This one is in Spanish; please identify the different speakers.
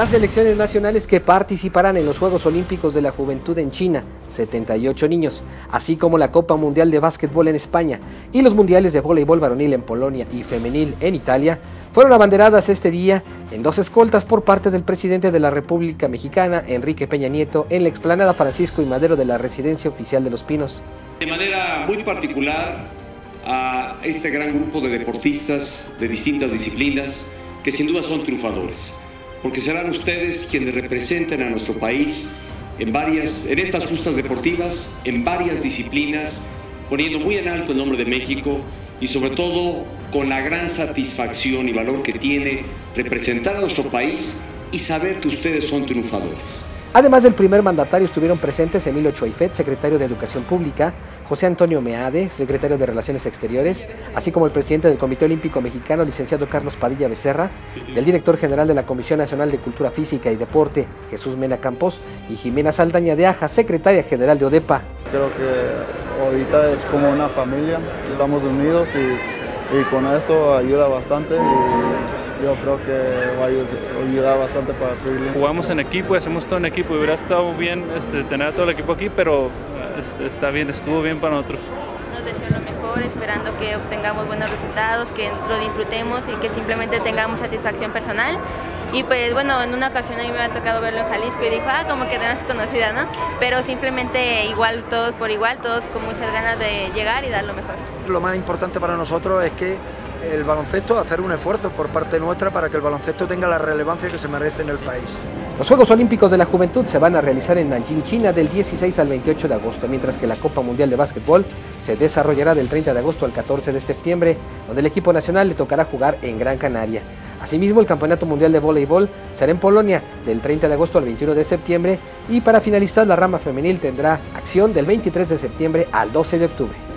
Speaker 1: Las selecciones nacionales que participarán en los Juegos Olímpicos de la Juventud en China, 78 niños, así como la Copa Mundial de Básquetbol en España y los Mundiales de Voleibol Varonil en Polonia y Femenil en Italia, fueron abanderadas este día en dos escoltas por parte del presidente de la República Mexicana, Enrique Peña Nieto, en la explanada Francisco y Madero de la Residencia Oficial de los Pinos.
Speaker 2: De manera muy particular a este gran grupo de deportistas de distintas disciplinas que sin duda son triunfadores porque serán ustedes quienes representen a nuestro país en, varias, en estas justas deportivas, en varias disciplinas, poniendo muy en alto el nombre de México y sobre todo con la gran satisfacción y valor que tiene representar a nuestro país y saber que ustedes son triunfadores.
Speaker 1: Además del primer mandatario estuvieron presentes Emilio Choifet, secretario de Educación Pública, José Antonio Meade, secretario de Relaciones Exteriores, así como el presidente del Comité Olímpico Mexicano, licenciado Carlos Padilla Becerra, el director general de la Comisión Nacional de Cultura Física y Deporte, Jesús Mena Campos, y Jimena Saldaña de Aja, secretaria general de ODEPA.
Speaker 3: Creo que ahorita es como una familia, estamos unidos y, con eso ayuda bastante. Yo creo que va a ayudar bastante para seguir.
Speaker 4: Jugamos en equipo y hacemos todo en equipo. Hubiera estado bien este, tener a todo el equipo aquí, pero este, está bien, estuvo bien para nosotros.
Speaker 5: Nos deseo lo mejor, esperando que obtengamos buenos resultados, que lo disfrutemos y que simplemente tengamos satisfacción personal. Y pues bueno, en una ocasión a mí me ha tocado verlo en Jalisco y dijo, ah, como que más conocida, ¿no? Pero simplemente igual, todos por igual, todos con muchas ganas de llegar y dar lo mejor.
Speaker 6: Lo más importante para nosotros es que el baloncesto, hacer un esfuerzo por parte nuestra para que el baloncesto tenga la relevancia que se merece en el país.
Speaker 1: Los Juegos Olímpicos de la Juventud se van a realizar en Nanjing, China, del 16 al 28 de agosto, mientras que la Copa Mundial de Básquetbol se desarrollará del 30 de agosto al 14 de septiembre, donde el equipo nacional le tocará jugar en Gran Canaria. Asimismo, el Campeonato Mundial de Voleibol será en Polonia del 30 de agosto al 21 de septiembre y para finalizar la rama femenil tendrá acción del 23 de septiembre al 12 de octubre.